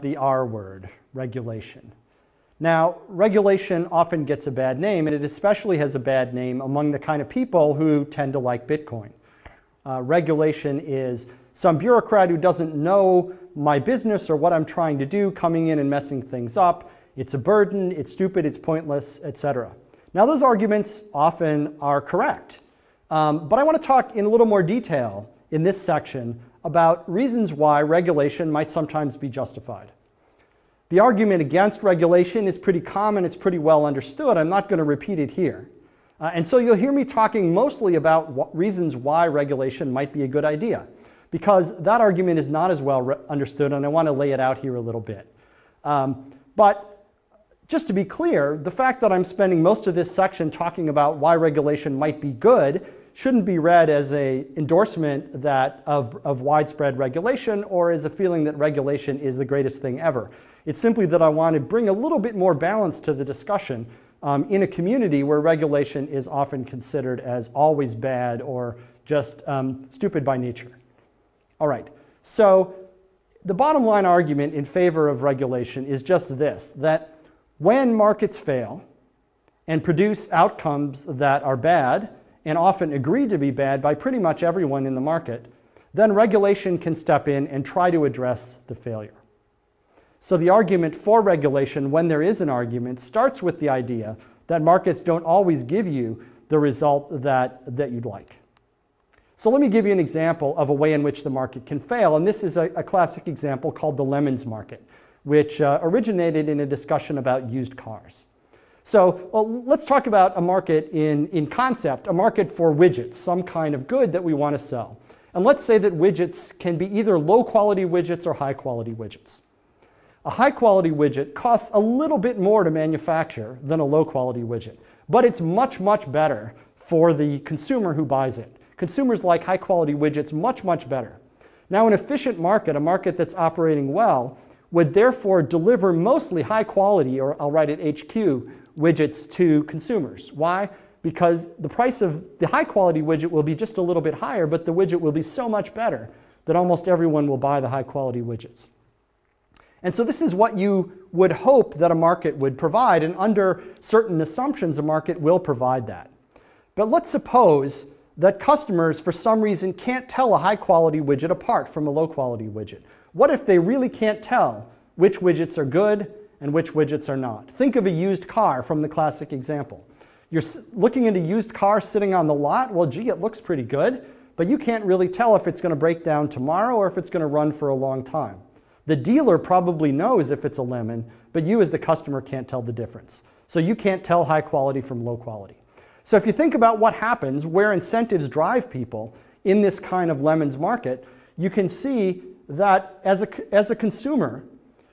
the R word, regulation. Now, regulation often gets a bad name, and it especially has a bad name among the kind of people who tend to like Bitcoin. Uh, regulation is some bureaucrat who doesn't know my business or what I'm trying to do coming in and messing things up. It's a burden, it's stupid, it's pointless, etc. Now, those arguments often are correct, um, but I want to talk in a little more detail in this section about reasons why regulation might sometimes be justified. The argument against regulation is pretty common, it's pretty well understood. I'm not going to repeat it here. Uh, and so you'll hear me talking mostly about reasons why regulation might be a good idea, because that argument is not as well understood, and I want to lay it out here a little bit. Um, but just to be clear, the fact that I'm spending most of this section talking about why regulation might be good shouldn't be read as a endorsement that of, of widespread regulation or as a feeling that regulation is the greatest thing ever. It's simply that I want to bring a little bit more balance to the discussion um, in a community where regulation is often considered as always bad or just um, stupid by nature. All right, so the bottom line argument in favor of regulation is just this, that when markets fail and produce outcomes that are bad, and often agreed to be bad by pretty much everyone in the market, then regulation can step in and try to address the failure. So the argument for regulation, when there is an argument, starts with the idea that markets don't always give you the result that, that you'd like. So let me give you an example of a way in which the market can fail. And this is a, a classic example called the lemons market, which uh, originated in a discussion about used cars. So well, let's talk about a market in, in concept, a market for widgets, some kind of good that we want to sell. And let's say that widgets can be either low quality widgets or high quality widgets. A high quality widget costs a little bit more to manufacture than a low quality widget, but it's much, much better for the consumer who buys it. Consumers like high quality widgets much, much better. Now, an efficient market, a market that's operating well, would therefore deliver mostly high quality, or I'll write it HQ, widgets to consumers. Why? Because the price of the high quality widget will be just a little bit higher, but the widget will be so much better that almost everyone will buy the high quality widgets. And so this is what you would hope that a market would provide, and under certain assumptions, a market will provide that. But let's suppose that customers, for some reason, can't tell a high quality widget apart from a low quality widget. What if they really can't tell which widgets are good and which widgets are not. Think of a used car from the classic example. You're looking at a used car sitting on the lot. Well, gee, it looks pretty good, but you can't really tell if it's going to break down tomorrow or if it's going to run for a long time. The dealer probably knows if it's a lemon, but you as the customer can't tell the difference. So you can't tell high quality from low quality. So if you think about what happens where incentives drive people in this kind of lemons market, you can see that as a, as a consumer,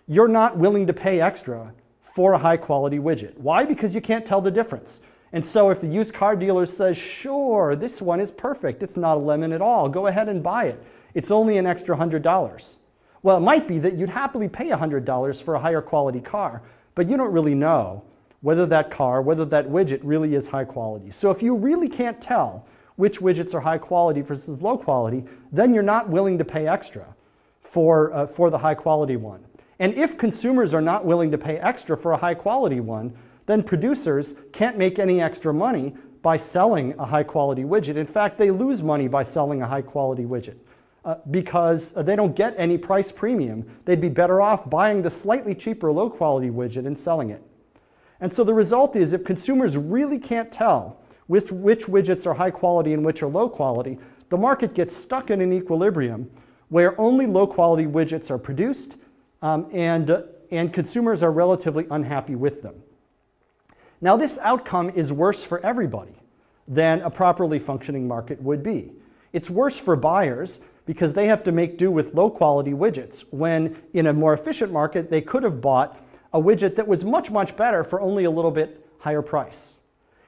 you're not willing to pay extra for a high quality widget. Why? Because you can't tell the difference. And so if the used car dealer says, sure, this one is perfect, it's not a lemon at all, go ahead and buy it. It's only an extra $100. Well, it might be that you'd happily pay $100 for a higher quality car, but you don't really know whether that car, whether that widget really is high quality. So if you really can't tell which widgets are high quality versus low quality, then you're not willing to pay extra for, uh, for the high quality one. And if consumers are not willing to pay extra for a high quality one, then producers can't make any extra money by selling a high quality widget. In fact, they lose money by selling a high quality widget uh, because they don't get any price premium. They'd be better off buying the slightly cheaper low quality widget and selling it. And so the result is if consumers really can't tell which, which widgets are high quality and which are low quality, the market gets stuck in an equilibrium where only low quality widgets are produced um, and, and consumers are relatively unhappy with them. Now, this outcome is worse for everybody than a properly functioning market would be. It's worse for buyers because they have to make do with low quality widgets when in a more efficient market they could have bought a widget that was much, much better for only a little bit higher price.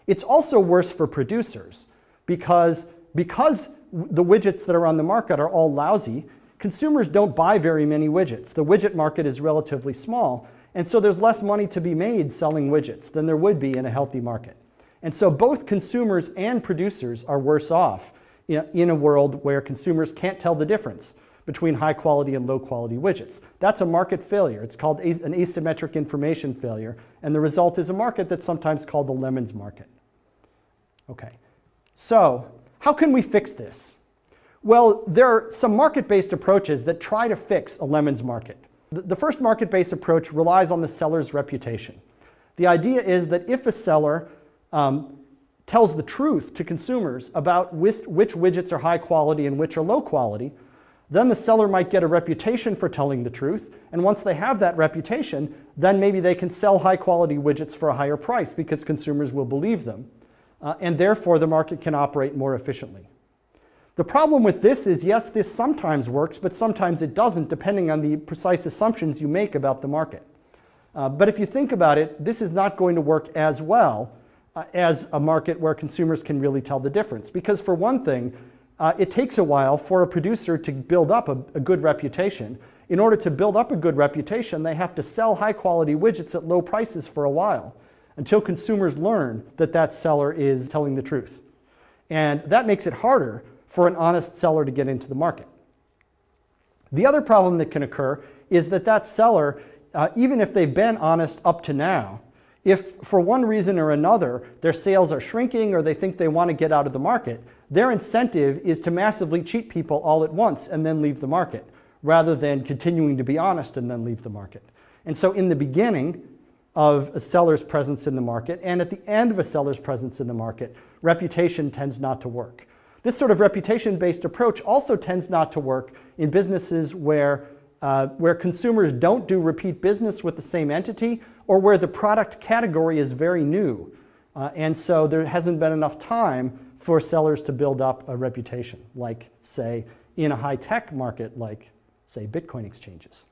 It's also worse for producers because, because the widgets that are on the market are all lousy, consumers don't buy very many widgets. The widget market is relatively small, and so there's less money to be made selling widgets than there would be in a healthy market. And so both consumers and producers are worse off in a world where consumers can't tell the difference between high quality and low quality widgets. That's a market failure. It's called an asymmetric information failure, and the result is a market that's sometimes called the lemons market. Okay, so how can we fix this? Well, there are some market-based approaches that try to fix a lemons market. The first market-based approach relies on the seller's reputation. The idea is that if a seller um, tells the truth to consumers about which, which widgets are high quality and which are low quality, then the seller might get a reputation for telling the truth. And once they have that reputation, then maybe they can sell high quality widgets for a higher price because consumers will believe them. Uh, and therefore, the market can operate more efficiently. The problem with this is, yes, this sometimes works, but sometimes it doesn't, depending on the precise assumptions you make about the market. Uh, but if you think about it, this is not going to work as well uh, as a market where consumers can really tell the difference. Because for one thing, uh, it takes a while for a producer to build up a, a good reputation. In order to build up a good reputation, they have to sell high quality widgets at low prices for a while until consumers learn that that seller is telling the truth. And that makes it harder for an honest seller to get into the market. The other problem that can occur is that that seller, uh, even if they've been honest up to now, if for one reason or another their sales are shrinking or they think they want to get out of the market, their incentive is to massively cheat people all at once and then leave the market, rather than continuing to be honest and then leave the market. And so in the beginning of a seller's presence in the market and at the end of a seller's presence in the market, reputation tends not to work. This sort of reputation-based approach also tends not to work in businesses where, uh, where consumers don't do repeat business with the same entity or where the product category is very new. Uh, and so there hasn't been enough time for sellers to build up a reputation, like, say, in a high tech market, like, say, Bitcoin exchanges.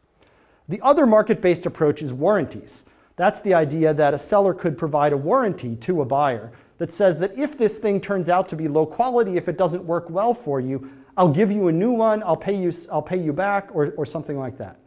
The other market based approach is warranties. That's the idea that a seller could provide a warranty to a buyer that says that if this thing turns out to be low quality, if it doesn't work well for you, I'll give you a new one, I'll pay you, I'll pay you back, or, or something like that.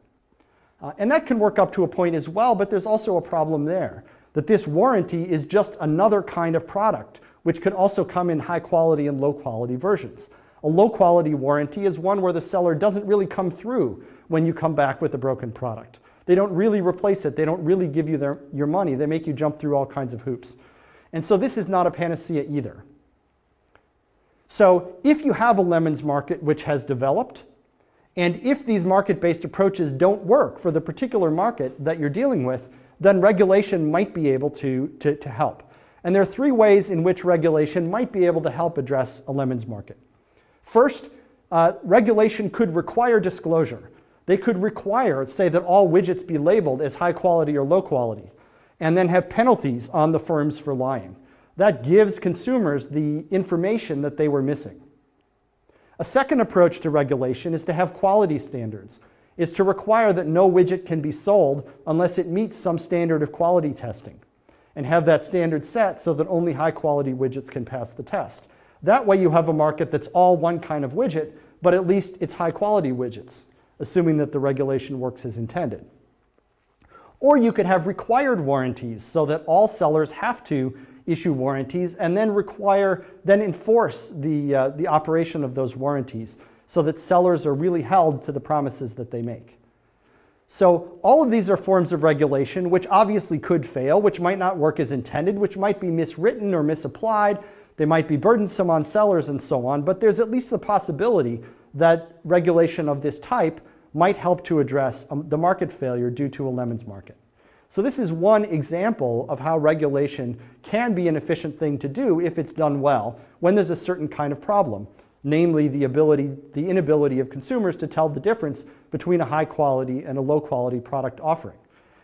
Uh, and that can work up to a point as well, but there's also a problem there that this warranty is just another kind of product which could also come in high quality and low quality versions. A low quality warranty is one where the seller doesn't really come through when you come back with a broken product. They don't really replace it. They don't really give you their, your money. They make you jump through all kinds of hoops. And so this is not a panacea either. So if you have a lemons market which has developed, and if these market-based approaches don't work for the particular market that you're dealing with, then regulation might be able to, to, to help. And there are three ways in which regulation might be able to help address a lemons market. First, uh, regulation could require disclosure. They could require, say, that all widgets be labeled as high quality or low quality, and then have penalties on the firms for lying. That gives consumers the information that they were missing. A second approach to regulation is to have quality standards, is to require that no widget can be sold unless it meets some standard of quality testing and have that standard set so that only high quality widgets can pass the test. That way you have a market that's all one kind of widget, but at least it's high quality widgets, assuming that the regulation works as intended. Or you could have required warranties so that all sellers have to issue warranties and then require, then enforce the, uh, the operation of those warranties so that sellers are really held to the promises that they make. So all of these are forms of regulation which obviously could fail, which might not work as intended, which might be miswritten or misapplied. They might be burdensome on sellers and so on, but there's at least the possibility that regulation of this type might help to address um, the market failure due to a lemons market. So this is one example of how regulation can be an efficient thing to do if it's done well when there's a certain kind of problem namely the ability, the inability of consumers to tell the difference between a high quality and a low quality product offering.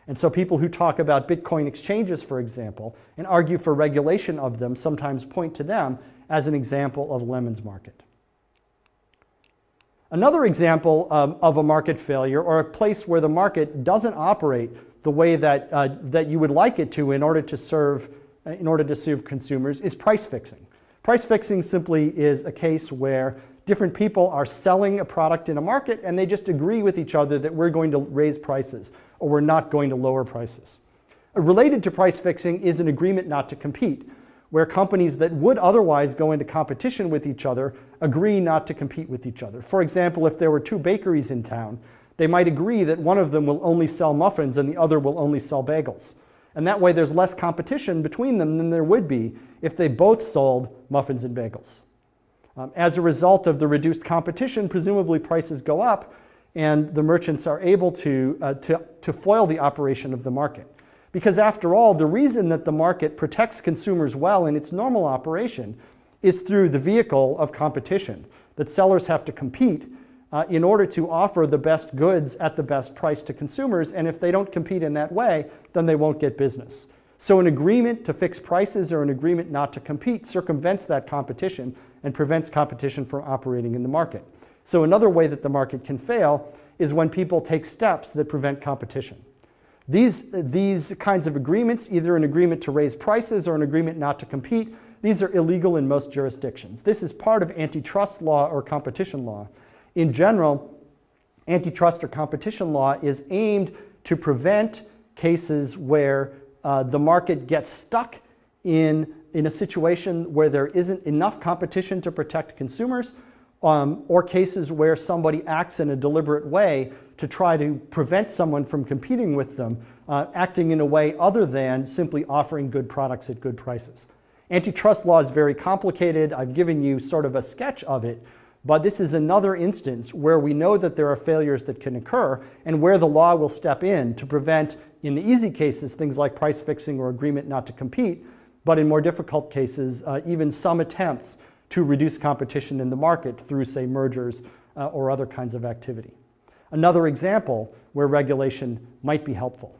And so people who talk about Bitcoin exchanges, for example, and argue for regulation of them sometimes point to them as an example of a lemons market. Another example um, of a market failure or a place where the market doesn't operate the way that, uh, that you would like it to in order to serve, in order to serve consumers is price fixing. Price fixing simply is a case where different people are selling a product in a market and they just agree with each other that we're going to raise prices or we're not going to lower prices. Related to price fixing is an agreement not to compete, where companies that would otherwise go into competition with each other agree not to compete with each other. For example, if there were two bakeries in town, they might agree that one of them will only sell muffins and the other will only sell bagels. And that way there's less competition between them than there would be if they both sold muffins and bagels. Um, as a result of the reduced competition, presumably prices go up and the merchants are able to, uh, to, to foil the operation of the market. Because after all, the reason that the market protects consumers well in its normal operation is through the vehicle of competition, that sellers have to compete uh, in order to offer the best goods at the best price to consumers. And if they don't compete in that way, then they won't get business. So an agreement to fix prices or an agreement not to compete circumvents that competition and prevents competition from operating in the market. So another way that the market can fail is when people take steps that prevent competition. These, these kinds of agreements, either an agreement to raise prices or an agreement not to compete, these are illegal in most jurisdictions. This is part of antitrust law or competition law. In general, antitrust or competition law is aimed to prevent cases where uh, the market gets stuck in, in a situation where there isn't enough competition to protect consumers, um, or cases where somebody acts in a deliberate way to try to prevent someone from competing with them, uh, acting in a way other than simply offering good products at good prices. Antitrust law is very complicated. I've given you sort of a sketch of it, but this is another instance where we know that there are failures that can occur and where the law will step in to prevent, in the easy cases, things like price fixing or agreement not to compete, but in more difficult cases, uh, even some attempts to reduce competition in the market through, say, mergers uh, or other kinds of activity. Another example where regulation might be helpful.